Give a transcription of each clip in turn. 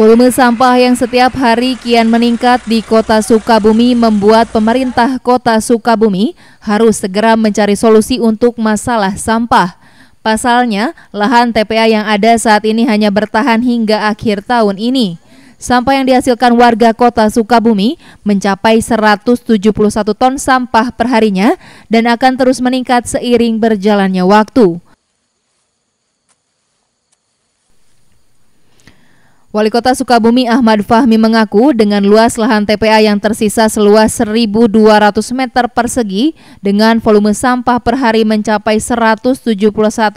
Volume sampah yang setiap hari kian meningkat di kota Sukabumi membuat pemerintah kota Sukabumi harus segera mencari solusi untuk masalah sampah. Pasalnya, lahan TPA yang ada saat ini hanya bertahan hingga akhir tahun ini. Sampah yang dihasilkan warga kota Sukabumi mencapai 171 ton sampah perharinya dan akan terus meningkat seiring berjalannya waktu. Wali Kota Sukabumi Ahmad Fahmi mengaku dengan luas lahan TPA yang tersisa seluas 1.200 meter persegi dengan volume sampah per hari mencapai 171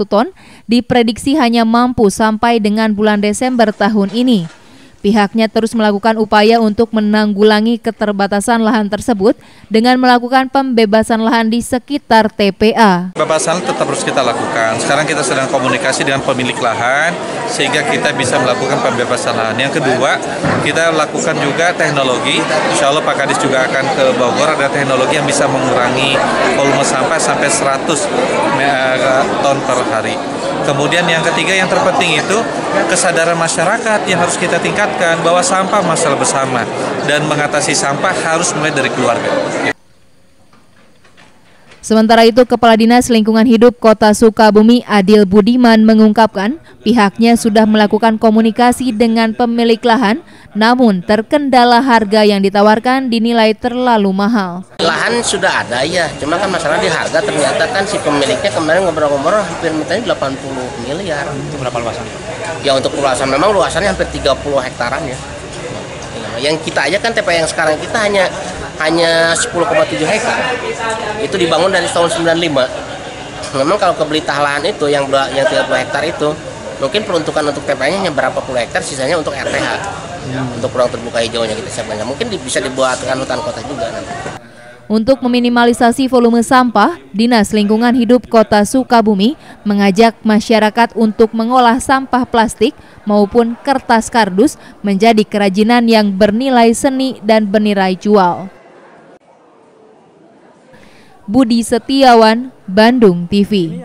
ton, diprediksi hanya mampu sampai dengan bulan Desember tahun ini. Pihaknya terus melakukan upaya untuk menanggulangi keterbatasan lahan tersebut dengan melakukan pembebasan lahan di sekitar TPA. Pembebasan tetap harus kita lakukan. Sekarang kita sedang komunikasi dengan pemilik lahan sehingga kita bisa melakukan pembebasan lahan. Yang kedua, kita lakukan juga teknologi. Insya Allah Pak Kadis juga akan ke Bogor ada teknologi yang bisa mengurangi volume sampah sampai 100 ton per hari. Kemudian yang ketiga yang terpenting itu kesadaran masyarakat yang harus kita tingkatkan bahwa sampah masalah bersama dan mengatasi sampah harus mulai dari keluarga. Sementara itu, Kepala Dinas Lingkungan Hidup Kota Sukabumi Adil Budiman mengungkapkan pihaknya sudah melakukan komunikasi dengan pemilik lahan, namun terkendala harga yang ditawarkan dinilai terlalu mahal. Lahan sudah ada ya, cuma kan masalah di harga ternyata kan si pemiliknya kemarin ngobrol-ngobrol hampir mintanya 80 miliar. Itu berapa luasan? Ya untuk luasan memang luasannya hampir 30 hektaran ya. Yang kita aja kan TPA yang sekarang kita hanya hanya 10,7 hektar. Itu dibangun dari tahun 95. Memang kalau kebeli lahan itu yang yang 30 hektar itu mungkin peruntukan untuk TPA-nya hanya berapa puluh hektar, sisanya untuk RTH. Hmm. Untuk ruang terbuka hijaunya kita siapkan. Mungkin bisa dibuatkan hutan kota juga nanti. Untuk meminimalisasi volume sampah, Dinas Lingkungan Hidup Kota Sukabumi mengajak masyarakat untuk mengolah sampah plastik maupun kertas kardus menjadi kerajinan yang bernilai seni dan bernilai jual. Budi Setiawan, Bandung TV.